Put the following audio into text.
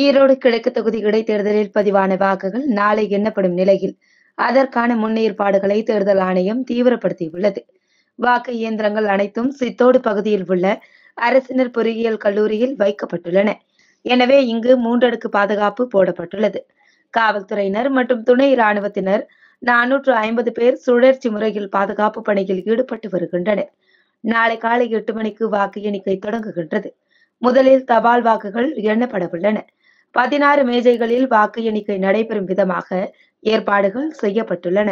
ஈரோடு கிழக்கு தொகுதி இடைத்தேர்தலில் பதிவான வாக்குகள் நாளை எண்ணப்படும் நிலையில். அதற்கான முன்னேற்பாடுகளை தேர்தல் ஆணையம் தீவிரப்படுத்தியுள்ளது. வாக்கு இயந்திரங்கள் அனைத்தும் சித்தோடு பகுதியில் உள்ள அரசினர் பொறியியல் கல்லூரியில் வைக்கப்பட்டுள்ளன. எனவே இங்கு மூன்றடுக்கு பாதுகாப்பு போடப்பட்டுள்ளது. காவல்துறையினர் மற்றும் துணை இராணுவத்தினர் நானூற்று ஐம்பது பேர் சுழற்சி முறையில் பாதுகாப்பு பணியில் ஈடுபட்டு வருகின்றனர். நாளை காலை எட்டு மணிக்கு வாக்கு எண்ணிக்கை தொடங்குகின்றது. முதலில் தபால் வாக்குகள் எண்ணப்பட உள்ளன பதினாறு மேஜைகளில் வாக்கு எண்ணிக்கை நடைபெறும் விதமாக ஏற்பாடுகள் செய்யப்பட்டுள்ளன.